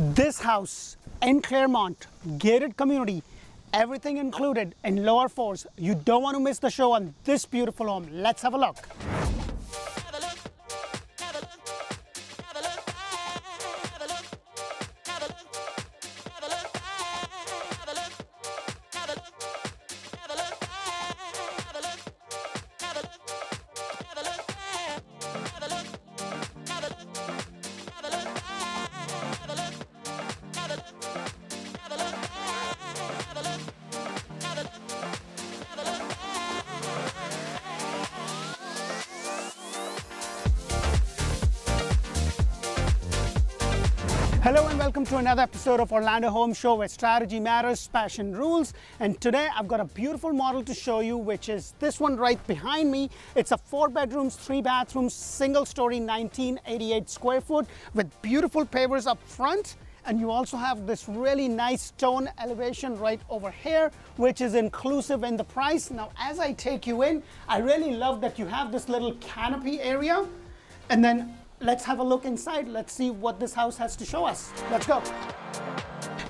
This house in Clermont, gated community, everything included in lower fours. You don't want to miss the show on this beautiful home. Let's have a look. Hello and welcome to another episode of Orlando Home Show where strategy matters, passion rules. And today I've got a beautiful model to show you, which is this one right behind me. It's a four bedrooms, three bathrooms, single story, 1988 square foot with beautiful pavers up front. And you also have this really nice stone elevation right over here, which is inclusive in the price. Now, as I take you in, I really love that you have this little canopy area. And then let's have a look inside. Let's see what this house has to show us. Let's go.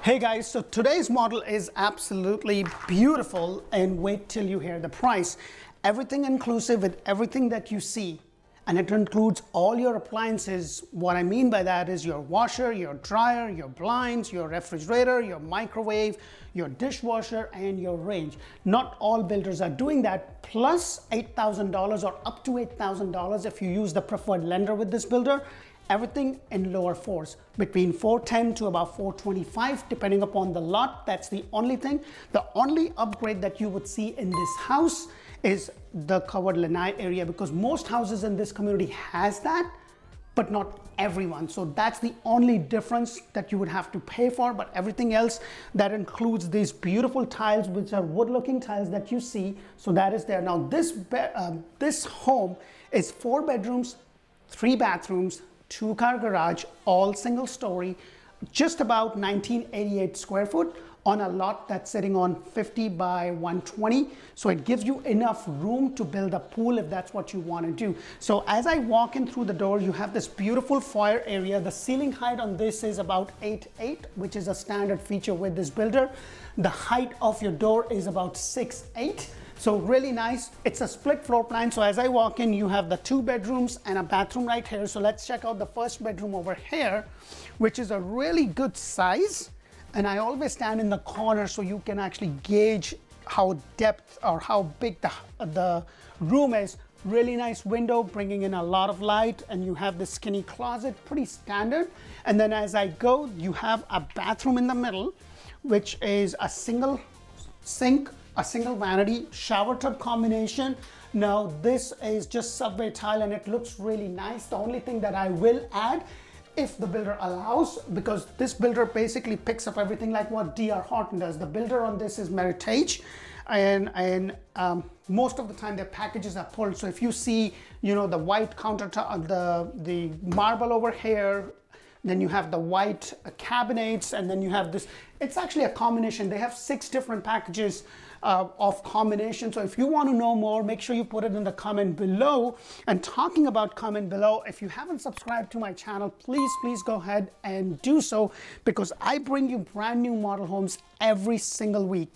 Hey guys, so today's model is absolutely beautiful and wait till you hear the price. Everything inclusive with everything that you see and it includes all your appliances. What I mean by that is your washer, your dryer, your blinds, your refrigerator, your microwave, your dishwasher, and your range. Not all builders are doing that, plus $8,000 or up to $8,000 if you use the preferred lender with this builder. Everything in lower fours, between 410 to about 425, depending upon the lot. That's the only thing. The only upgrade that you would see in this house is the covered lanai area because most houses in this community has that but not everyone. So that's the only difference that you would have to pay for, but everything else that includes these beautiful tiles, which are wood looking tiles that you see. So that is there. Now this, um, this home is four bedrooms, three bathrooms, two car garage, all single story, just about 1988 square foot on a lot that's sitting on 50 by 120. So it gives you enough room to build a pool if that's what you want to do. So as I walk in through the door, you have this beautiful foyer area. The ceiling height on this is about 8'8", which is a standard feature with this builder. The height of your door is about 6'8". So really nice. It's a split floor plan. So as I walk in, you have the two bedrooms and a bathroom right here. So let's check out the first bedroom over here, which is a really good size. And I always stand in the corner so you can actually gauge how depth or how big the, the room is. Really nice window, bringing in a lot of light, and you have this skinny closet, pretty standard. And then as I go, you have a bathroom in the middle, which is a single sink, a single vanity, shower tub combination. Now this is just subway tile and it looks really nice. The only thing that I will add if the builder allows, because this builder basically picks up everything like what DR Horton does. The builder on this is Meritage, and, and um, most of the time their packages are pulled. So if you see, you know, the white countertop, the, the marble over here, then you have the white cabinets, and then you have this. It's actually a combination. They have six different packages uh, of combination. So if you want to know more, make sure you put it in the comment below. And talking about comment below, if you haven't subscribed to my channel, please, please go ahead and do so because I bring you brand new model homes every single week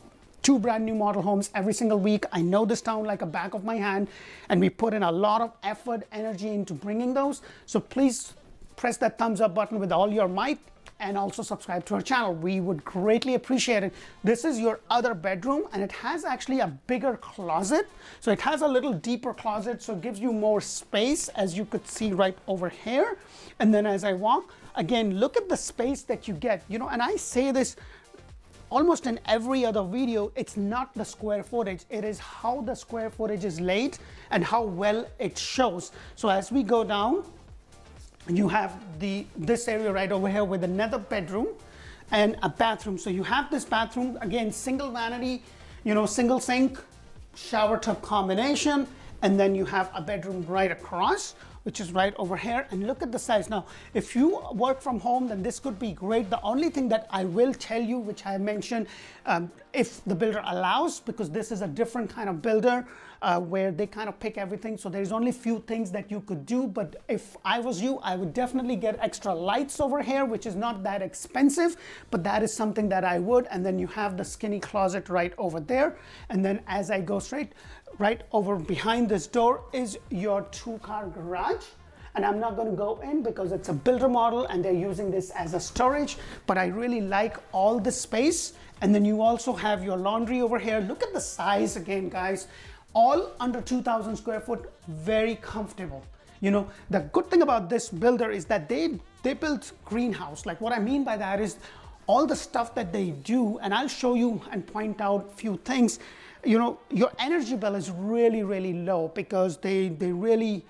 two brand new model homes every single week. I know this town like a back of my hand, and we put in a lot of effort, energy into bringing those. So please press that thumbs up button with all your might and also subscribe to our channel. We would greatly appreciate it. This is your other bedroom and it has actually a bigger closet. So it has a little deeper closet, so it gives you more space as you could see right over here. And then as I walk, again, look at the space that you get, you know, and I say this almost in every other video, it's not the square footage, it is how the square footage is laid and how well it shows. So as we go down, you have the this area right over here with another bedroom and a bathroom. So you have this bathroom, again, single vanity, you know, single sink, shower tub combination, and then you have a bedroom right across. Which is right over here. And look at the size. Now, if you work from home, then this could be great. The only thing that I will tell you, which I mentioned, um, if the builder allows, because this is a different kind of builder uh, where they kind of pick everything. So there's only few things that you could do. But if I was you, I would definitely get extra lights over here, which is not that expensive, but that is something that I would. And then you have the skinny closet right over there. And then as I go straight, right over behind this door is your two car garage and I'm not going to go in because it's a builder model and they're using this as a storage but I really like all the space. And then you also have your laundry over here. Look at the size again guys. All under 2000 square foot very comfortable. You know the good thing about this builder is that they they built greenhouse. Like what I mean by that is all the stuff that they do and I'll show you and point out a few things. You know, your energy bill is really, really low because they, they really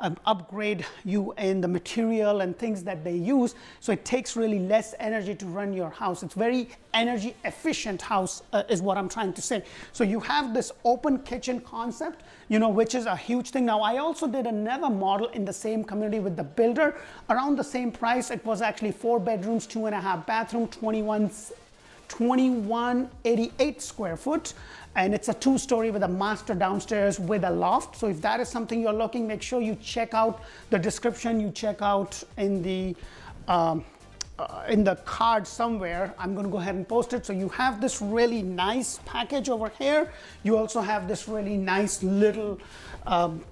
um, upgrade you in the material and things that they use. So it takes really less energy to run your house. It's very energy efficient house uh, is what I'm trying to say. So you have this open kitchen concept, you know, which is a huge thing. Now I also did another model in the same community with the builder around the same price. It was actually four bedrooms, two and a half bathroom, 21 2188 square foot and it's a two story with a master downstairs with a loft. So if that is something you're looking, make sure you check out the description, you check out in the um, uh, in the card somewhere. I'm going to go ahead and post it. So you have this really nice package over here. You also have this really nice little um,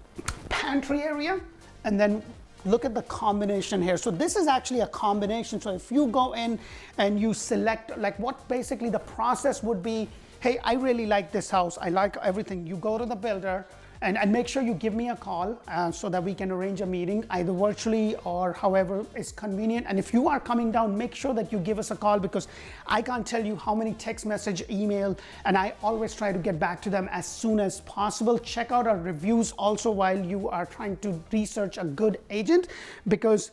pantry area. And then look at the combination here. So this is actually a combination. So if you go in and you select like what basically the process would be, hey, I really like this house. I like everything. You go to the builder, and, and make sure you give me a call uh, so that we can arrange a meeting either virtually or however is convenient. And if you are coming down make sure that you give us a call because i can't tell you how many text message email and i always try to get back to them as soon as possible. Check out our reviews also while you are trying to research a good agent because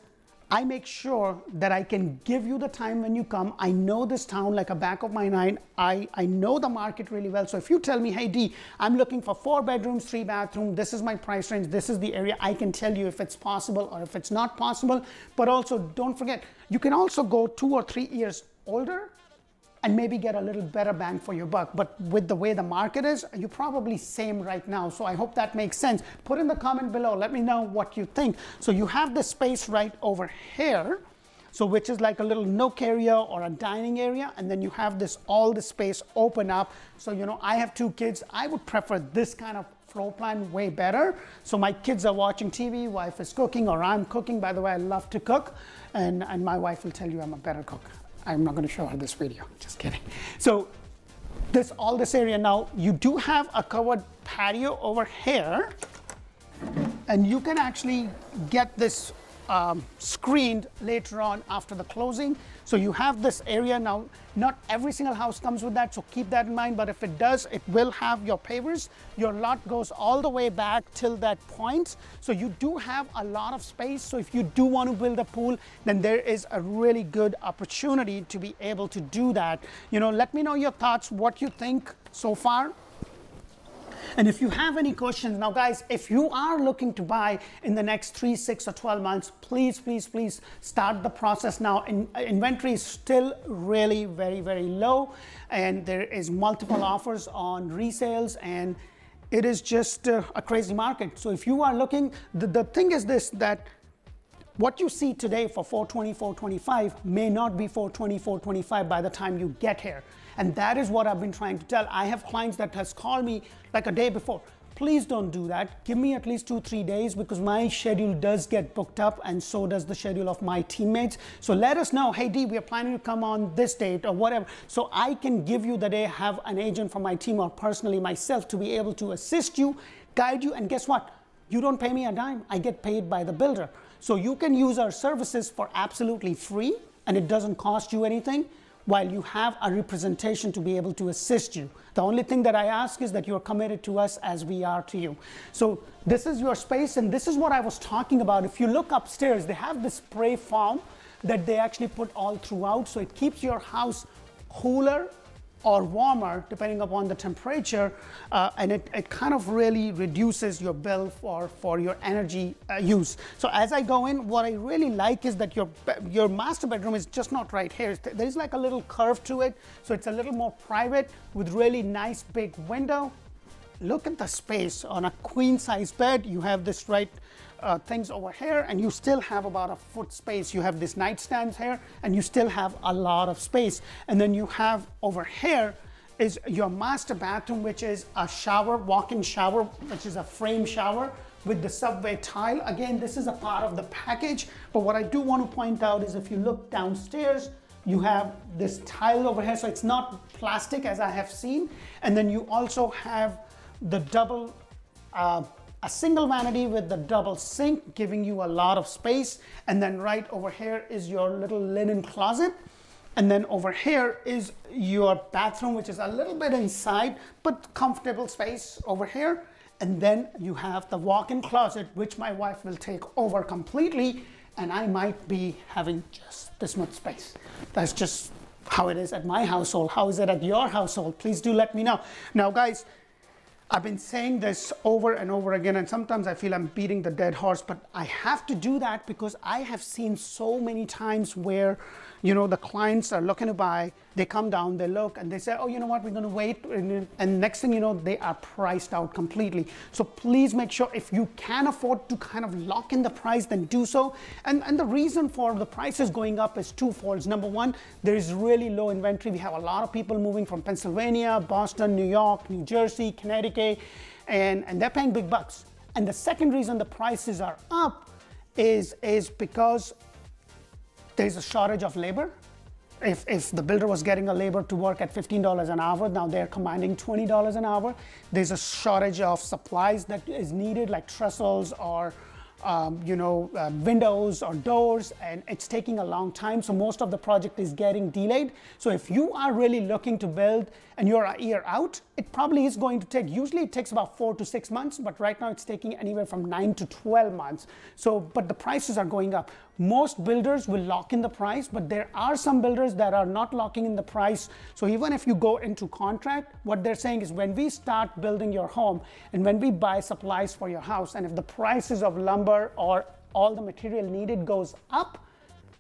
I make sure that I can give you the time when you come. I know this town like a back of my mind. I, I know the market really well. So if you tell me, hey Dee, I'm looking for four bedrooms, three bathroom, this is my price range, this is the area, I can tell you if it's possible or if it's not possible. But also don't forget, you can also go two or three years older and maybe get a little better bang for your buck. But with the way the market is, you're probably same right now. So I hope that makes sense. Put in the comment below. Let me know what you think. So you have the space right over here. So which is like a little nook area or a dining area. And then you have this, all the space open up. So, you know, I have two kids. I would prefer this kind of floor plan way better. So my kids are watching TV, wife is cooking, or I'm cooking. By the way, I love to cook. And, and my wife will tell you I'm a better cook. I'm not going to show her this video, just kidding. So this all this area now, you do have a covered patio over here and you can actually get this um, screened later on after the closing. So you have this area now, not every single house comes with that, so keep that in mind, but if it does, it will have your pavers. Your lot goes all the way back till that point. So you do have a lot of space. So if you do want to build a pool, then there is a really good opportunity to be able to do that. You know, let me know your thoughts, what you think so far. And if you have any questions, now guys, if you are looking to buy in the next three, six, or 12 months, please, please, please start the process now. In, inventory is still really very, very low and there is multiple offers on resales and it is just uh, a crazy market. So if you are looking, the, the thing is this, that what you see today for 420, 425 may not be 420, 425 by the time you get here. And that is what I've been trying to tell. I have clients that has called me like a day before. Please don't do that. Give me at least two, three days because my schedule does get booked up and so does the schedule of my teammates. So let us know, hey Dee, we are planning to come on this date or whatever. So I can give you the day, have an agent from my team or personally myself to be able to assist you, guide you, and guess what? You don't pay me a dime. I get paid by the builder. So you can use our services for absolutely free and it doesn't cost you anything while you have a representation to be able to assist you. The only thing that I ask is that you're committed to us as we are to you. So this is your space and this is what I was talking about. If you look upstairs, they have this spray foam that they actually put all throughout so it keeps your house cooler or warmer depending upon the temperature uh, and it, it kind of really reduces your bill for, for your energy uh, use. So as I go in, what I really like is that your, your master bedroom is just not right here. There's like a little curve to it, so it's a little more private with really nice big window. Look at the space on a queen size bed. You have this right uh, things over here and you still have about a foot space. You have this nightstands here and you still have a lot of space. And then you have over here is your master bathroom, which is a shower, walk-in shower, which is a frame shower with the subway tile. Again, this is a part of the package, but what I do want to point out is if you look downstairs, you have this tile over here, so it's not plastic as I have seen. And then you also have the double uh, a single vanity with the double sink, giving you a lot of space. And then right over here is your little linen closet. And then over here is your bathroom, which is a little bit inside, but comfortable space over here. And then you have the walk-in closet, which my wife will take over completely. And I might be having just this much space. That's just how it is at my household. How is it at your household? Please do let me know. Now, guys, I've been saying this over and over again, and sometimes I feel I'm beating the dead horse, but I have to do that because I have seen so many times where you know, the clients are looking to buy, they come down, they look, and they say, oh, you know what, we're going to wait. And next thing you know, they are priced out completely. So please make sure if you can afford to kind of lock in the price, then do so. And, and the reason for the prices going up is twofold. Number one, there is really low inventory. We have a lot of people moving from Pennsylvania, Boston, New York, New Jersey, Connecticut, and, and they're paying big bucks. And the second reason the prices are up is, is because there's a shortage of labor. If, if the builder was getting a labor to work at $15 an hour, now they're commanding $20 an hour. There's a shortage of supplies that is needed, like trestles or um, you know, uh, windows or doors, and it's taking a long time. So most of the project is getting delayed. So if you are really looking to build and you're a year out, it probably is going to take, usually it takes about four to six months, but right now it's taking anywhere from nine to 12 months. So, but the prices are going up. Most builders will lock in the price, but there are some builders that are not locking in the price. So even if you go into contract, what they're saying is when we start building your home and when we buy supplies for your house, and if the prices of lumber or all the material needed goes up,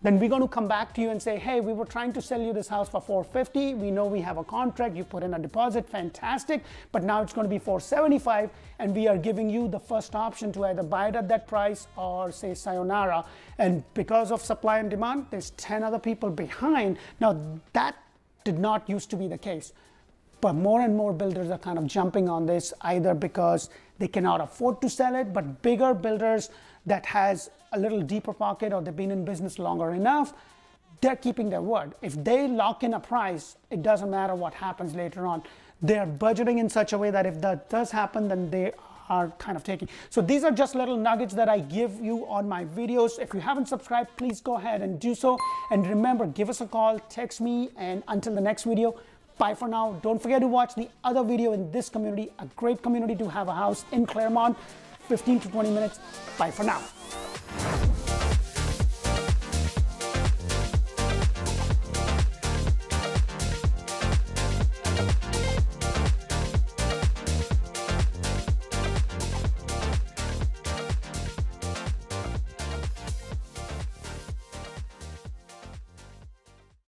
then we're going to come back to you and say, hey, we were trying to sell you this house for 450. We know we have a contract. You put in a deposit, fantastic. But now it's going to be 475, and we are giving you the first option to either buy it at that price or say sayonara. And because of supply and demand, there's 10 other people behind. Now that did not used to be the case. But more and more builders are kind of jumping on this either because they cannot afford to sell it, but bigger builders that has a little deeper pocket or they've been in business longer enough, they're keeping their word. If they lock in a price, it doesn't matter what happens later on. They're budgeting in such a way that if that does happen, then they are kind of taking. So these are just little nuggets that I give you on my videos. If you haven't subscribed, please go ahead and do so. And remember, give us a call, text me, and until the next video, Bye for now. Don't forget to watch the other video in this community, a great community to have a house in Clermont, 15 to 20 minutes. Bye for now.